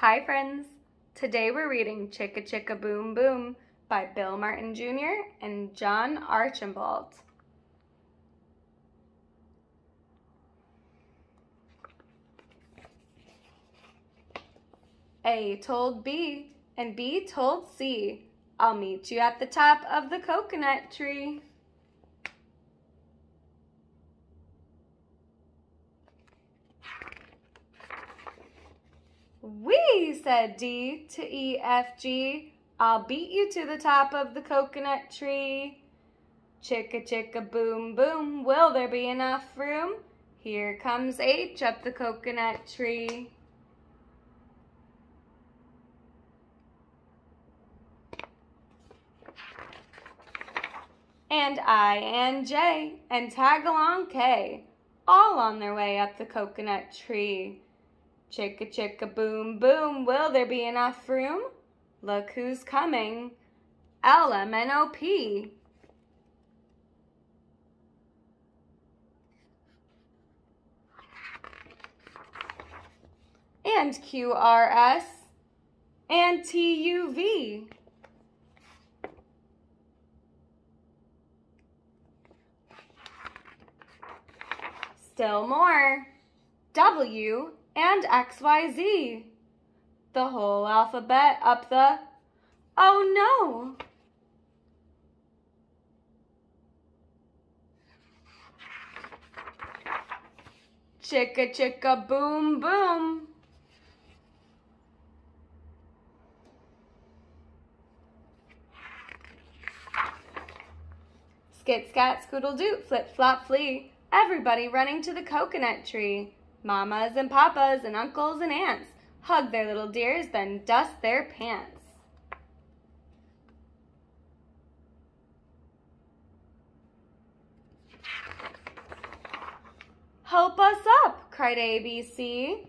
Hi friends! Today we're reading Chicka Chicka Boom Boom by Bill Martin Jr. and John Archambault. A told B and B told C, I'll meet you at the top of the coconut tree. We, said D to E, F, G, I'll beat you to the top of the coconut tree. Chicka chicka boom boom, will there be enough room? Here comes H up the coconut tree. And I and J and tag along K, all on their way up the coconut tree. Chicka chicka boom boom, will there be enough room? Look who's coming, L-M-N-O-P. And Q-R-S and T-U-V. Still more, W and XYZ. The whole alphabet up the, oh no. Chicka chicka boom boom. Skit scat scoodle doot flip flop flee. Everybody running to the coconut tree. Mamas and papas and uncles and aunts hug their little dears, then dust their pants. Help us up, cried ABC.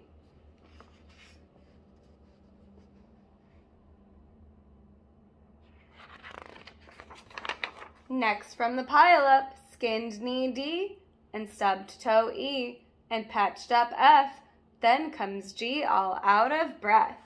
Next from the pile-up, skinned knee D and stubbed toe E and patched up F, then comes G all out of breath.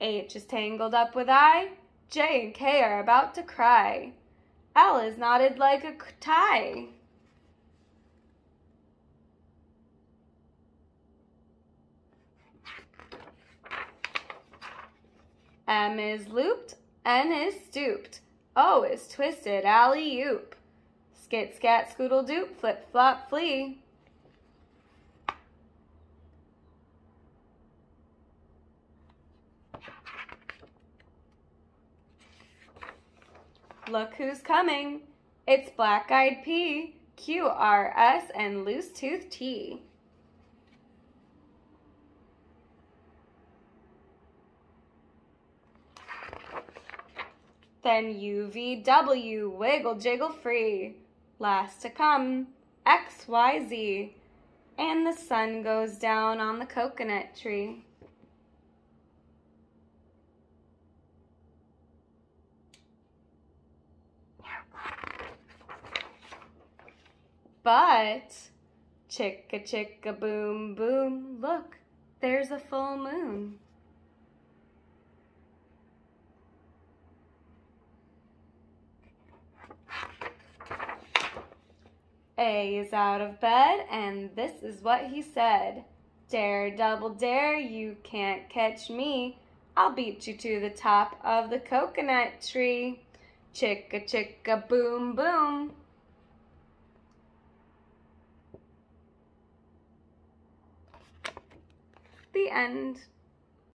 H is tangled up with I, J and K are about to cry. L is knotted like a tie. M is looped, N is stooped, O is twisted, alley-oop. Skit, scat, scoodle, doop, flip, flop, flee. Look who's coming. It's black-eyed P, Q, R, S, and loose-tooth T. Then UVW, wiggle jiggle free. Last to come, XYZ. And the sun goes down on the coconut tree. But, chicka chicka boom boom, look, there's a full moon. A is out of bed, and this is what he said. Dare, double dare, you can't catch me. I'll beat you to the top of the coconut tree. Chicka, chicka, boom, boom. The end.